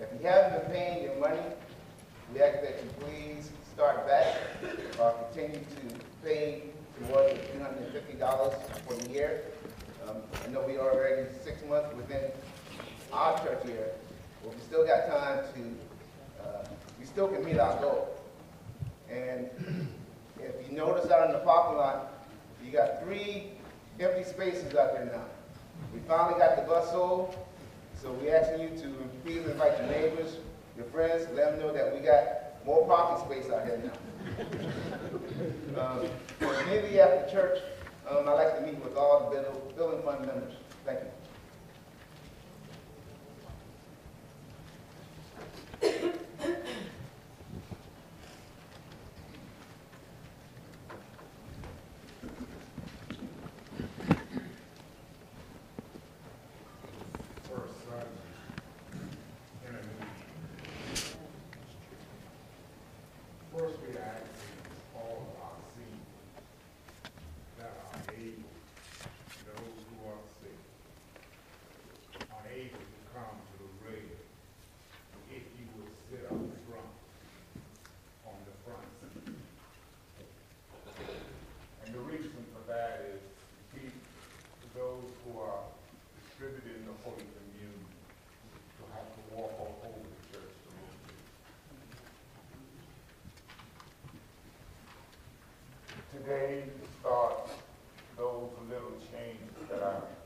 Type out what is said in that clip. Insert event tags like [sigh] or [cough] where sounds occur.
If you haven't been paying your money, we ask that you please start back or continue to pay towards the three hundred and fifty dollars for the year. Um, I know we are already six months within our church year, but we still got time to, uh, we still can meet our goal. And if you notice out in the parking lot, you got three empty spaces out there now. We finally got the bus sold, so we're asking you to please invite your neighbors, your friends, let them know that we got more parking space out here now. [laughs] Um, Maybe after church, um, I'd like to meet with all the building fund members. Thank you. First Sunday in a new year. First, we ask all of our seniors that are those who are sick, are able to come to the rail, if you would sit up front, on the front. And the reason for that is to keep those who are distributing the Holy Communion to have to walk all over the church move it. Today, to start those little changes that I